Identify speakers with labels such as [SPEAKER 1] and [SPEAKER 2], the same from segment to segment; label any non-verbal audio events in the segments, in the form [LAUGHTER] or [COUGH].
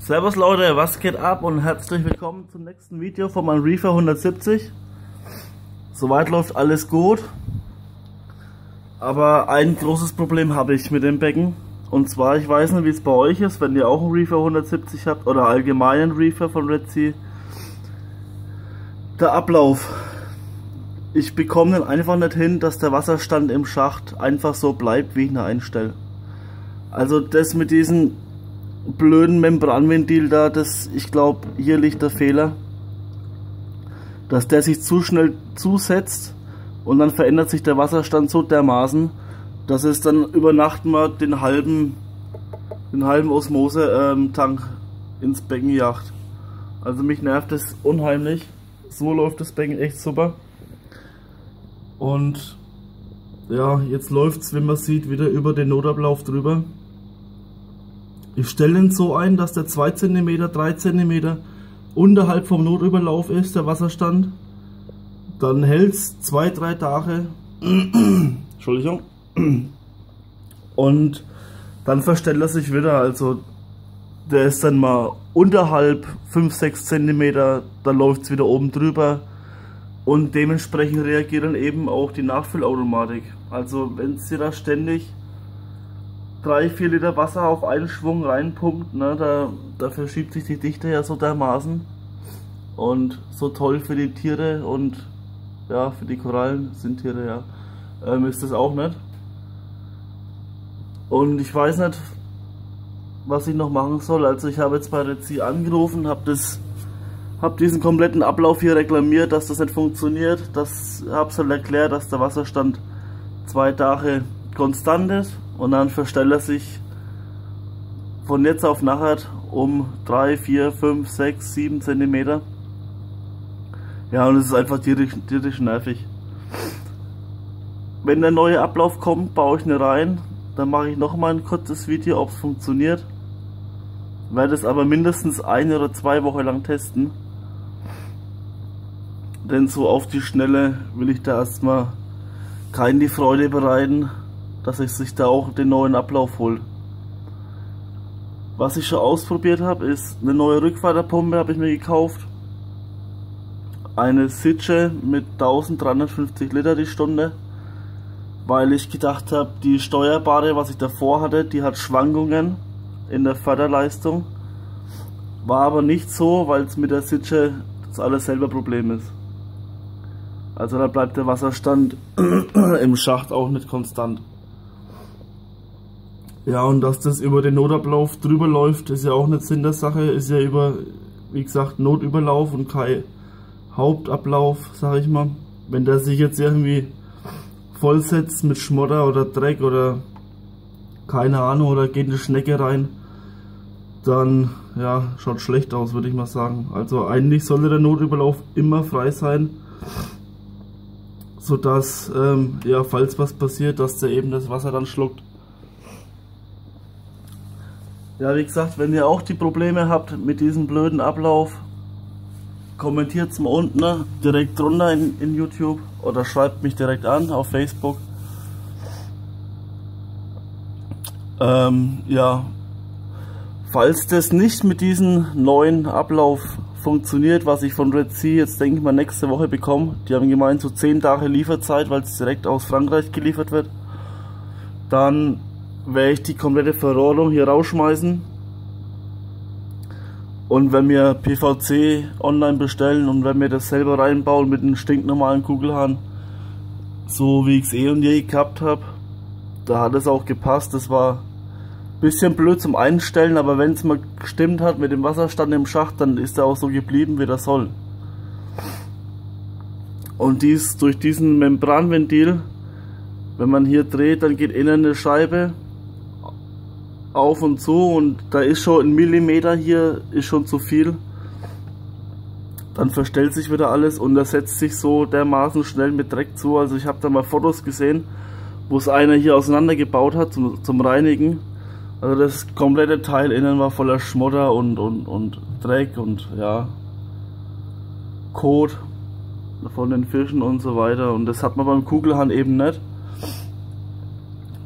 [SPEAKER 1] Servus Leute, was geht ab und herzlich willkommen zum nächsten Video von meinem Reefer 170. Soweit läuft alles gut. Aber ein großes Problem habe ich mit dem Becken. Und zwar, ich weiß nicht, wie es bei euch ist, wenn ihr auch einen Reefer 170 habt oder allgemeinen Reefer von Red Sea. Der Ablauf. Ich bekomme dann einfach nicht hin, dass der Wasserstand im Schacht einfach so bleibt, wie ich ihn einstelle. Also das mit diesem blöden Membranventil da, das, ich glaube, hier liegt der Fehler. Dass der sich zu schnell zusetzt und dann verändert sich der Wasserstand so dermaßen, dass es dann über Nacht mal den halben, den halben Osmose-Tank ähm, ins Becken jagt. Also mich nervt das unheimlich. So läuft das Becken echt super. Und ja, jetzt läuft es, wie man sieht, wieder über den Notablauf drüber. Ich stelle ihn so ein, dass der 2 cm, 3 cm unterhalb vom Notüberlauf ist, der Wasserstand. Dann hält es 2-3 Tage. [CLEARS THROAT] Entschuldigung. Und dann verstellt er sich wieder. Also der ist dann mal unterhalb 5-6 cm, dann läuft es wieder oben drüber. Und dementsprechend reagiert dann eben auch die Nachfüllautomatik. Also wenn sie da ständig 3, 4 Liter Wasser auf einen Schwung reinpumpt, ne, da, da verschiebt sich die Dichte ja so dermaßen. Und so toll für die Tiere und ja, für die Korallen sind Tiere ja, ähm, ist das auch nicht. Und ich weiß nicht, was ich noch machen soll. Also ich habe jetzt bei Rezi angerufen, habe das diesen kompletten Ablauf hier reklamiert, dass das nicht funktioniert. Das habe es halt erklärt, dass der Wasserstand zwei Tage konstant ist und dann verstellt er sich von jetzt auf nachher um 3, 4, 5, 6, 7 cm. Ja, und es ist einfach tierisch, tierisch nervig. Wenn der neue Ablauf kommt, baue ich eine rein. Dann mache ich nochmal ein kurzes Video, ob es funktioniert. Werde es aber mindestens eine oder zwei Wochen lang testen. Denn so auf die Schnelle will ich da erstmal keinen die Freude bereiten, dass ich sich da auch den neuen Ablauf hole. Was ich schon ausprobiert habe, ist eine neue Rückfahrterpumpe habe ich mir gekauft. Eine Sitche mit 1350 Liter die Stunde. Weil ich gedacht habe, die steuerbare, was ich davor hatte, die hat Schwankungen in der Förderleistung. War aber nicht so, weil es mit der Sitche das alles selber Problem ist. Also da bleibt der Wasserstand [CLEARS THROAT] im Schacht auch nicht konstant. Ja, und dass das über den Notablauf drüber läuft, ist ja auch nicht Sinn der Sache. Ist ja über, wie gesagt, Notüberlauf und kein Hauptablauf, sag ich mal. Wenn der sich jetzt irgendwie vollsetzt mit Schmotter oder Dreck oder keine Ahnung oder geht eine Schnecke rein, dann ja, schaut schlecht aus, würde ich mal sagen. Also eigentlich sollte der Notüberlauf immer frei sein, sodass, ähm, ja, falls was passiert, dass der eben das Wasser dann schluckt. Ja, wie gesagt, wenn ihr auch die Probleme habt mit diesem blöden Ablauf, kommentiert es mal unten ne, direkt drunter in, in YouTube oder schreibt mich direkt an auf Facebook. Ähm, ja, falls das nicht mit diesem neuen Ablauf funktioniert, was ich von Red Sea jetzt denke ich mal nächste Woche bekomme, die haben gemeint so 10 Tage Lieferzeit, weil es direkt aus Frankreich geliefert wird, dann werde ich die komplette Verrohrung hier rausschmeißen. Und wenn wir PVC online bestellen und wenn wir das selber reinbauen mit einem stinknormalen Kugelhahn, so wie ich es eh und je gehabt habe, da hat es auch gepasst. Das war ein bisschen blöd zum Einstellen, aber wenn es mal gestimmt hat mit dem Wasserstand im Schacht, dann ist er auch so geblieben, wie das soll. Und dies durch diesen Membranventil, wenn man hier dreht, dann geht innen eine Scheibe auf und zu und da ist schon ein Millimeter hier, ist schon zu viel. Dann verstellt sich wieder alles und das setzt sich so dermaßen schnell mit Dreck zu. Also ich habe da mal Fotos gesehen, wo es einer hier auseinandergebaut hat zum, zum Reinigen. Also das komplette Teil innen war voller Schmotter und, und, und Dreck und ja, Kot von den Fischen und so weiter. Und das hat man beim Kugelhahn eben nicht.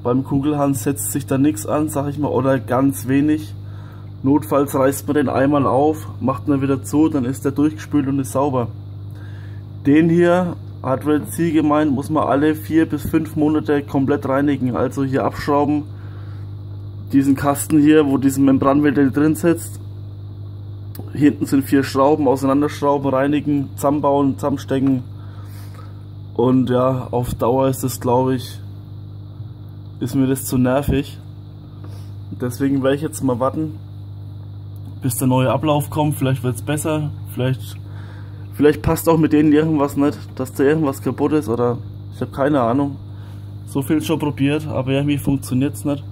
[SPEAKER 1] Beim Kugelhahn setzt sich da nichts an, sag ich mal, oder ganz wenig. Notfalls reißt man den einmal auf, macht ihn wieder zu, dann ist der durchgespült und ist sauber. Den hier, hat Red Sea gemeint, muss man alle vier bis fünf Monate komplett reinigen. Also hier abschrauben, diesen Kasten hier, wo diesen Membranventil drin sitzt. Hinten sind vier Schrauben, auseinanderschrauben, reinigen, zusammenbauen, zusammenstecken. Und ja, auf Dauer ist das, glaube ich, ist mir das zu nervig. Deswegen werde ich jetzt mal warten, bis der neue Ablauf kommt. Vielleicht wird es besser, vielleicht, vielleicht passt auch mit denen irgendwas nicht, dass da irgendwas kaputt ist oder ich habe keine Ahnung. So viel schon probiert, aber irgendwie funktioniert es nicht.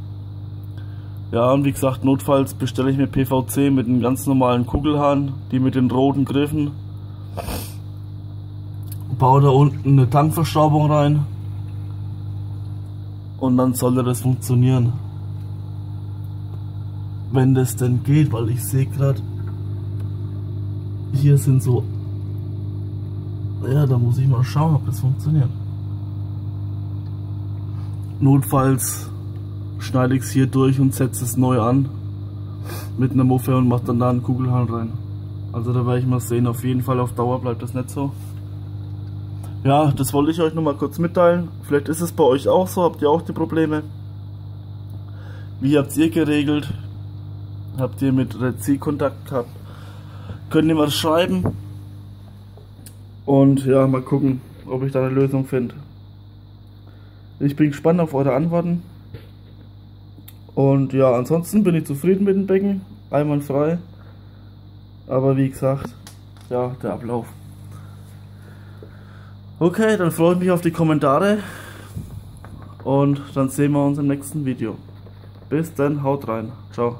[SPEAKER 1] Ja, und wie gesagt, notfalls bestelle ich mir PVC mit einem ganz normalen Kugelhahn, die mit den roten Griffen. Baue da unten eine Tankverschraubung rein. Und dann sollte das funktionieren. Wenn das denn geht, weil ich sehe gerade, hier sind so. Ja, da muss ich mal schauen, ob das funktioniert. Notfalls schneide ich es hier durch und setze es neu an mit einer Muffe und mache dann da einen Kugelhahn rein. Also da werde ich mal sehen, auf jeden Fall auf Dauer bleibt das nicht so. Ja, das wollte ich euch noch mal kurz mitteilen. Vielleicht ist es bei euch auch so, habt ihr auch die Probleme? Wie habt ihr geregelt? Habt ihr mit Red Sea Kontakt gehabt? Könnt ihr was schreiben? Und ja, mal gucken, ob ich da eine Lösung finde. Ich bin gespannt auf eure Antworten. Und ja, ansonsten bin ich zufrieden mit dem Becken, einwandfrei. Aber wie gesagt, ja, der Ablauf. Okay, dann freue ich mich auf die Kommentare und dann sehen wir uns im nächsten Video. Bis dann, haut rein. Ciao.